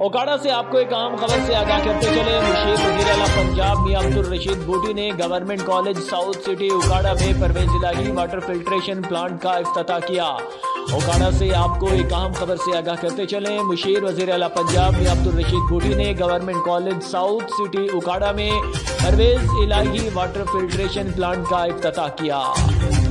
ओकाड़ा से आपको एक आम खबर से आगाह करते चले। मुशीर वज़ीर अला पंजाब, मियाँ अब्दुल रशीद बूटी ने government college south city Okara में Pervez Elahi water filtration plant का अफ्ताह किया। ओकाड़ा से आपको एक अहम खबर से आगाह करते चले। मुशीर वज़ीर अला पंजाब, मियाँ अब्दुल रशीद बूटी ने government college south city Okara में Pervez Elahi water filtration plant का अफ्ताह किया।